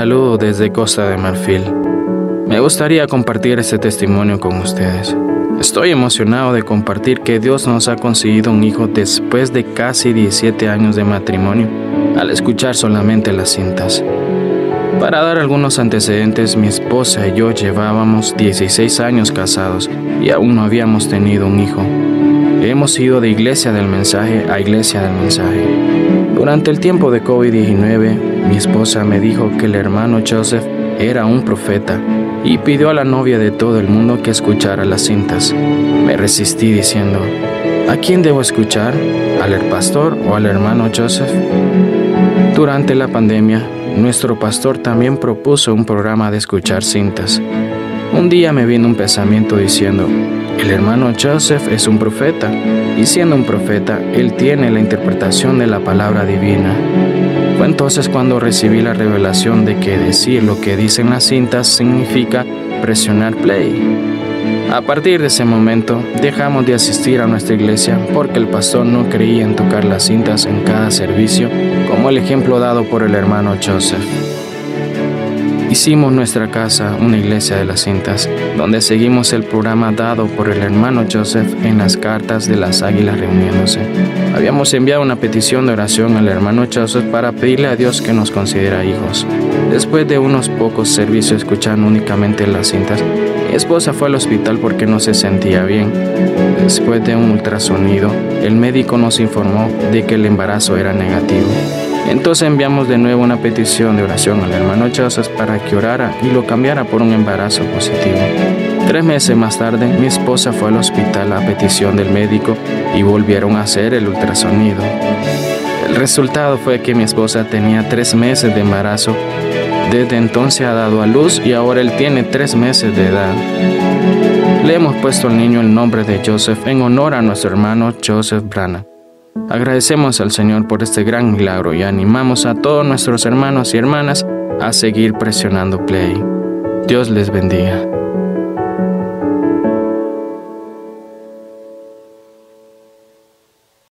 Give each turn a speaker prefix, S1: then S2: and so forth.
S1: saludo desde Costa de Marfil. Me gustaría compartir este testimonio con ustedes. Estoy emocionado de compartir que Dios nos ha conseguido un hijo después de casi 17 años de matrimonio, al escuchar solamente las cintas. Para dar algunos antecedentes, mi esposa y yo llevábamos 16 años casados y aún no habíamos tenido un hijo. Hemos ido de iglesia del mensaje a iglesia del mensaje. Durante el tiempo de COVID-19, mi esposa me dijo que el hermano Joseph era un profeta y pidió a la novia de todo el mundo que escuchara las cintas. Me resistí diciendo, ¿a quién debo escuchar? ¿Al pastor o al hermano Joseph? Durante la pandemia, nuestro pastor también propuso un programa de escuchar cintas. Un día me vino un pensamiento diciendo, el hermano Joseph es un profeta, y siendo un profeta, él tiene la interpretación de la palabra divina. Fue entonces cuando recibí la revelación de que decir lo que dicen las cintas significa presionar play. A partir de ese momento, dejamos de asistir a nuestra iglesia porque el pastor no creía en tocar las cintas en cada servicio, como el ejemplo dado por el hermano Joseph. Hicimos nuestra casa una iglesia de las cintas, donde seguimos el programa dado por el hermano Joseph en las cartas de las águilas reuniéndose. Habíamos enviado una petición de oración al hermano Joseph para pedirle a Dios que nos considera hijos. Después de unos pocos servicios escuchando únicamente las cintas, mi esposa fue al hospital porque no se sentía bien. Después de un ultrasonido, el médico nos informó de que el embarazo era negativo. Entonces enviamos de nuevo una petición de oración al hermano Chazas para que orara y lo cambiara por un embarazo positivo. Tres meses más tarde, mi esposa fue al hospital a petición del médico y volvieron a hacer el ultrasonido. El resultado fue que mi esposa tenía tres meses de embarazo. Desde entonces ha dado a luz y ahora él tiene tres meses de edad. Le hemos puesto al niño el nombre de Joseph en honor a nuestro hermano Joseph Brana. Agradecemos al Señor por este gran milagro y animamos a todos nuestros hermanos y hermanas a seguir presionando play. Dios les bendiga.